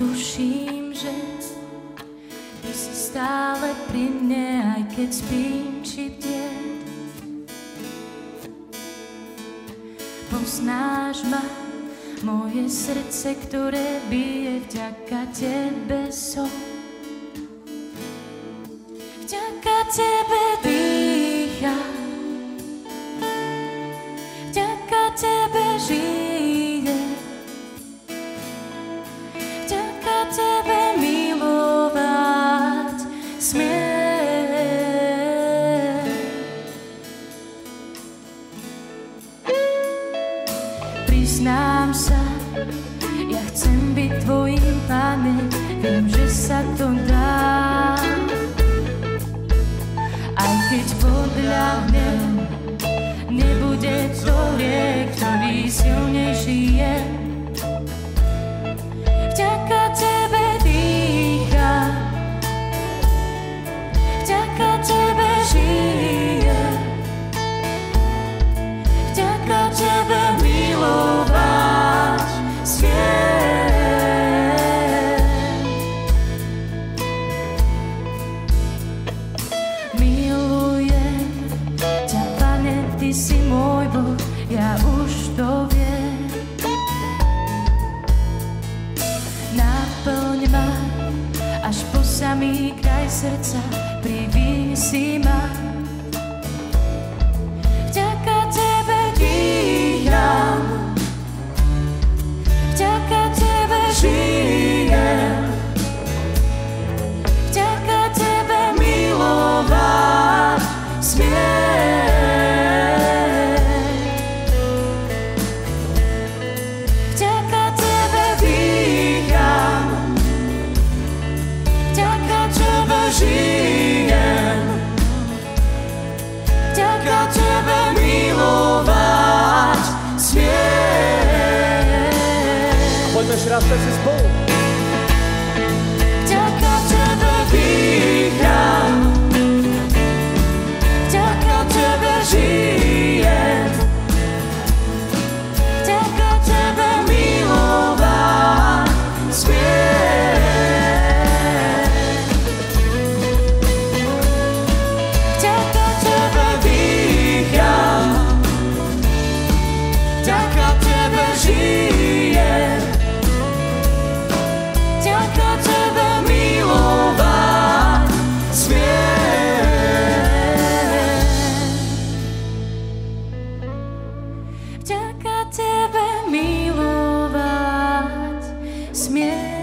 Tuším, že ty si stále pri mne, aj keď spím či bdiem. Poznáš ma, moje srdce, ktoré bije vďaka tebe som. Vďaka tebe Priznám sa, ja chcem byť tvojim pane, Si môj Boh, ja už to viem. Naplň ma až po samý kraj srdca, privísi ma. Tebe žijem, vďaka tebe milovať smiem. Poďme ešte raz všetci spolu. Žijem, vďaka tebe milovať smiem. Vďaka tebe milovať smiem.